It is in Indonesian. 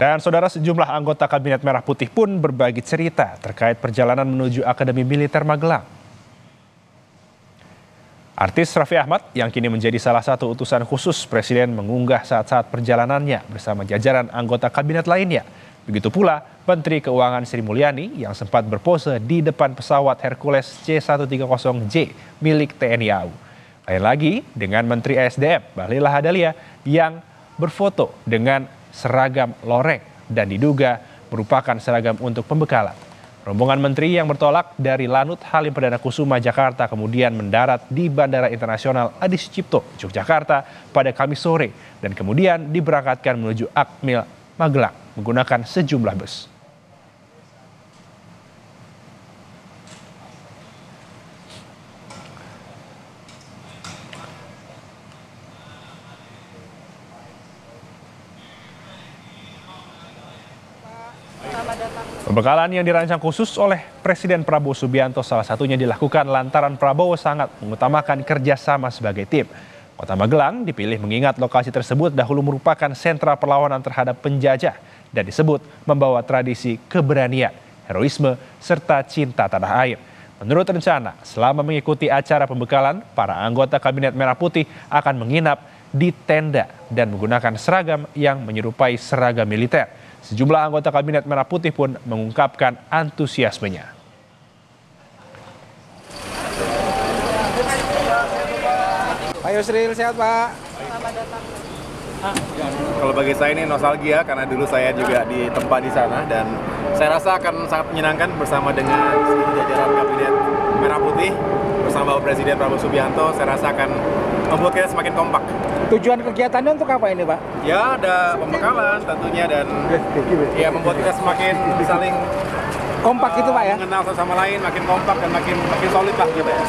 Dan saudara sejumlah anggota Kabinet Merah Putih pun berbagi cerita terkait perjalanan menuju Akademi Militer Magelang. Artis Raffi Ahmad yang kini menjadi salah satu utusan khusus Presiden mengunggah saat-saat perjalanannya bersama jajaran anggota kabinet lainnya. Begitu pula Menteri Keuangan Sri Mulyani yang sempat berpose di depan pesawat Hercules C-130J milik TNI AU. Lain lagi dengan Menteri ESDM Bahlil Lahadalia yang berfoto dengan seragam loreng dan diduga merupakan seragam untuk pembekalan. Rombongan menteri yang bertolak dari Lanut Halim Perdana Kusuma Jakarta kemudian mendarat di Bandara Internasional Adi Sucipto, Yogyakarta pada Kamis sore dan kemudian diberangkatkan menuju Akmil Magelang menggunakan sejumlah bus. Pembekalan yang dirancang khusus oleh Presiden Prabowo Subianto salah satunya dilakukan lantaran Prabowo sangat mengutamakan kerjasama sebagai tim. Kota Magelang dipilih mengingat lokasi tersebut dahulu merupakan sentra perlawanan terhadap penjajah dan disebut membawa tradisi keberanian, heroisme, serta cinta tanah air. Menurut rencana, selama mengikuti acara pembekalan, para anggota Kabinet Merah Putih akan menginap di tenda dan menggunakan seragam yang menyerupai seragam militer. Sejumlah anggota Kabinet Merah Putih pun mengungkapkan antusiasmenya. Pak Yusril sehat Pak. Kalau bagi saya ini nostalgia karena dulu saya juga di tempat di sana dan saya rasa akan sangat menyenangkan bersama dengan seluruh jajaran kabinet Merah Putih bersama Bapak Presiden Prabowo Subianto. Saya rasa akan membuat kita semakin kompak. Tujuan kegiatannya untuk apa ini Pak? Ya ada pembekalan tentunya dan ya membuat kita semakin saling Kompak gitu Pak ya? mengenal satu sama lain, makin kompak dan makin makin solid lah gitu ya.